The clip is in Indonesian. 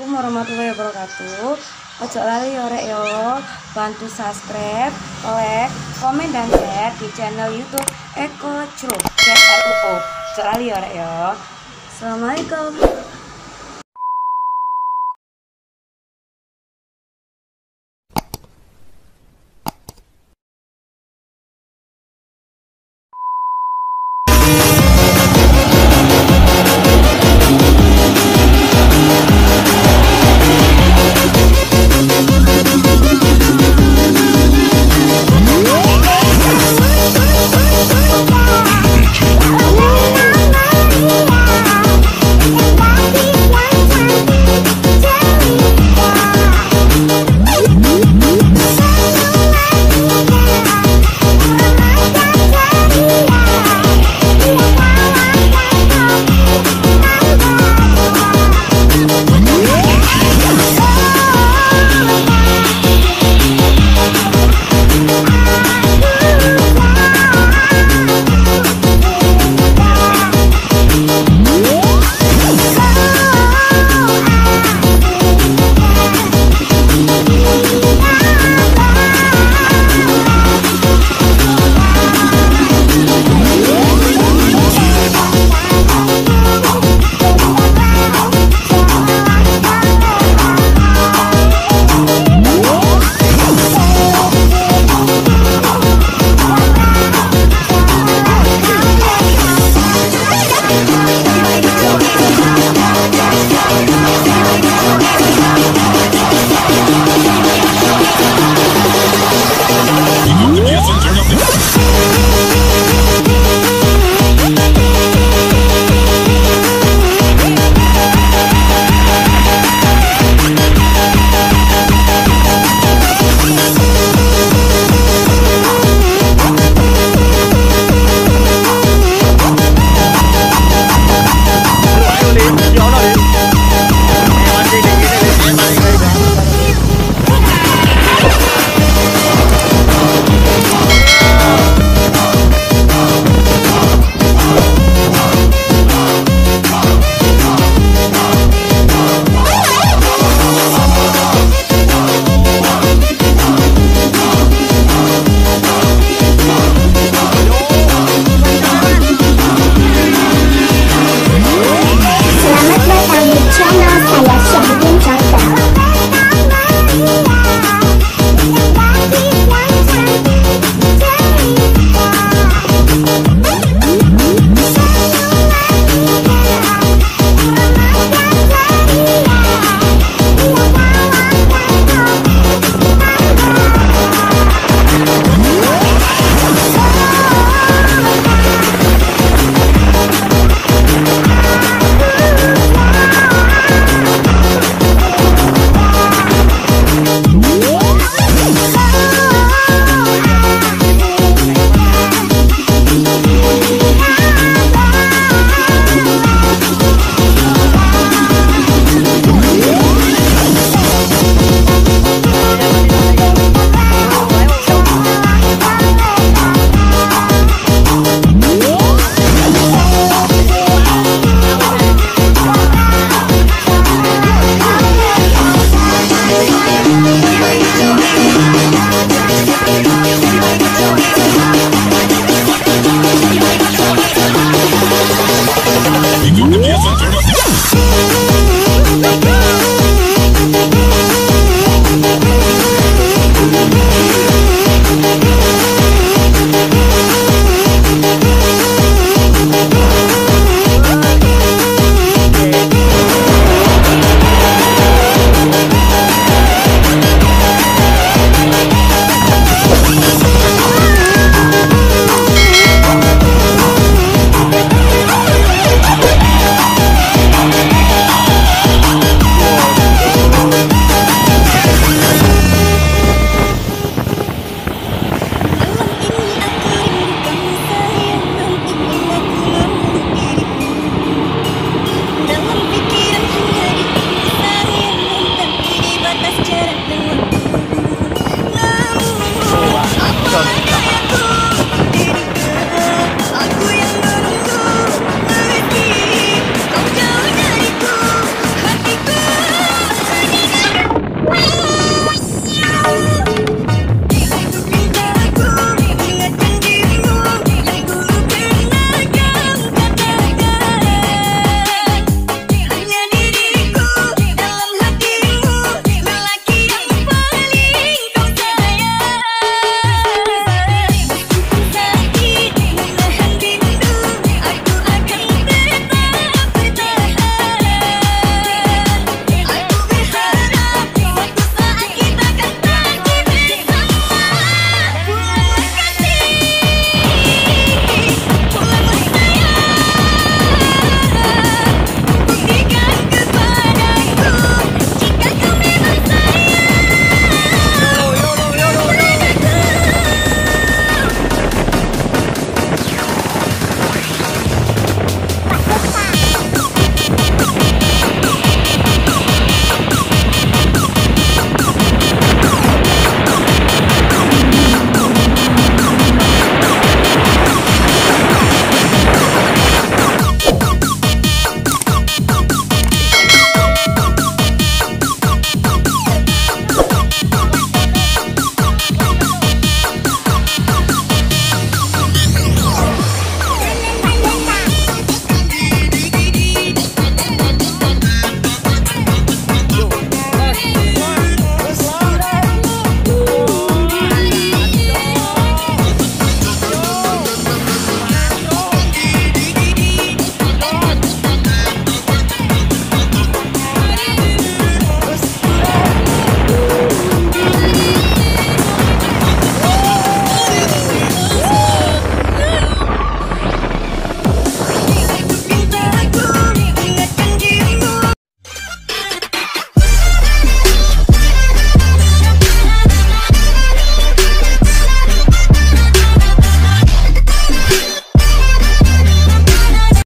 Assalamualaikum warahmatullahi wabarakatuh. Ojo lali yo rek yo, bantu subscribe, like, komen dan share di channel YouTube Eko Cro. Ojo lali yo. Assalamualaikum. Yeah.